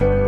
Bye.